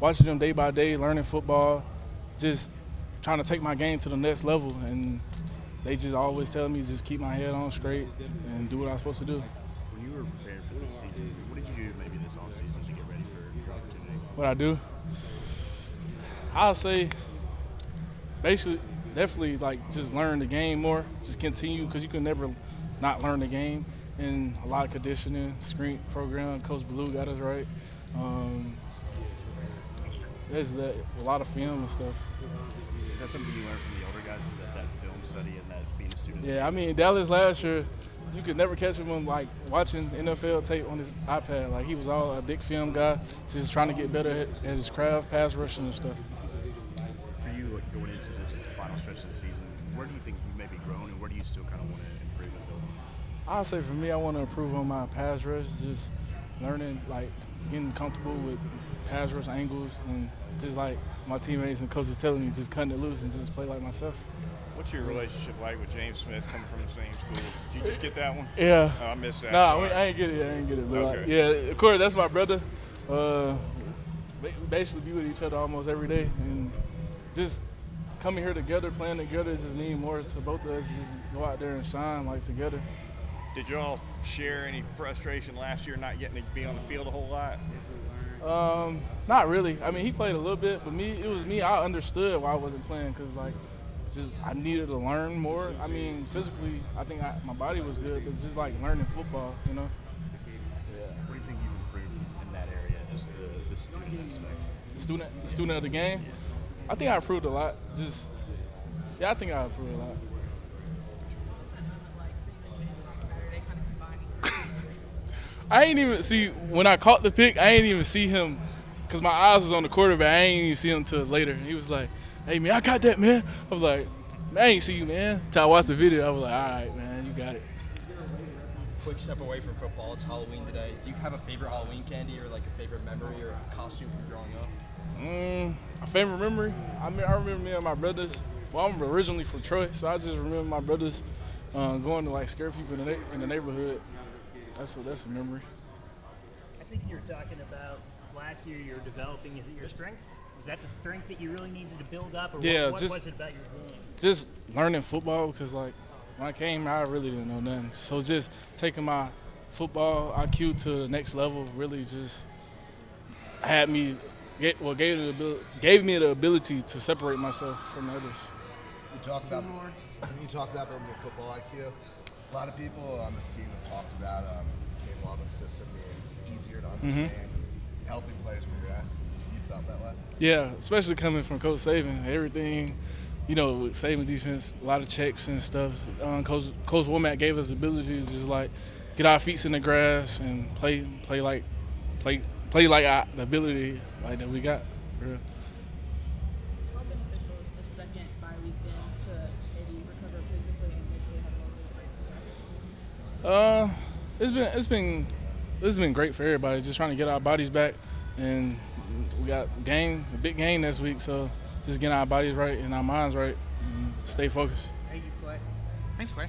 watching them day by day, learning football, just trying to take my game to the next level. And they just always tell me just keep my head on straight and do what I'm supposed to do. When you were preparing for this season, what did you do maybe this offseason to get ready for your opportunity? What I do, I'll say basically definitely like just learn the game more, just continue because you can never not learn the game. And a lot of conditioning, screen program. Coach Ballou got us right. Um, there's that a lot of film and stuff. Is that something you learned from the older guys? Is that that film study and that being a student? Yeah, I mean Dallas last year, you could never catch him like watching NFL tape on his iPad. Like he was all a big film guy, just trying to get better at, his craft, pass rushing and stuff. For you, like, going into this final stretch of the season, where do you think you maybe grown, and where do you still kind of want to improve and build? I'll say for me, I want to improve on my pass rush, just learning, like getting comfortable with pass rush angles, and just like my teammates and coaches telling me, just cutting it loose and just play like myself. What's your relationship like with James Smith coming from the same school? Did you just get that one? Yeah. Oh, I missed that. Nah. I ain't get it. I ain't get it. But like, yeah, of course, that's my brother. Uh, ba- basically, be with each other almost every day, and just coming here together, playing together, just mean more to both of us. Just go out there and shine like together. Did y'all share any frustration last year not getting to be on the field a whole lot? Um, not really. I mean, he played a little bit, but me, it was me. I understood why I wasn't playing because like, just I needed to learn more. I mean, physically, I think I, my body was good, but it's just like learning football, you know. Yeah. What do you think you've improved in that area as the, the student aspect? The student, the student of the game. I think I improved a lot. Just, yeah, I think I improved a lot. I ain't even see when I caught the pick. I ain't even see him because my eyes was on the quarterback. I ain't even see him until later. He was like, "Hey man, I got that man." I was like, "Man, I ain't see you, man." Till I watched the video, I was like, "All right, man, you got it." Quick step away from football. It's Halloween today. Do you have a favorite Halloween candy or like a favorite memory or costume from growing up? Mm, a favorite memory? I mean, I remember me and my brothers. Well, I'm originally from Troy, so I just remember my brothers uh, going to like scare people in the, in the neighborhood. That's a, that's a memory. I think you're talking about last year you're developing. Is it your strength? Was that the strength that you really needed to build up, or Yeah, what, what just- was it about your game? Just learning football because like when I came, I really didn't know nothing. So just taking my football IQ to the next level really just had me. Get, well, gave, the gave me the ability to separate myself from others. You talk about you talk about building your football IQ. A lot of people on this team have talked about um, Kane Wommack's system being easier to understand, helping players progress. You felt that way? Yeah, especially coming from Coach Saban, everything, you know, with Saban defense, a lot of checks and stuff. Um, Coach Coach Wommack gave us the ability to just like get our feet in the grass and play, play like, play, play like our, the ability like that we got. For real. How beneficial is the second bye week been to maybe recover physically and mentally having a Uh, it's been it's been it's been great for everybody. Just trying to get our bodies back, and we got game a big game next week. So just getting our bodies right and our minds right, and stay focused. Hey, you Clay. Thanks, Clay.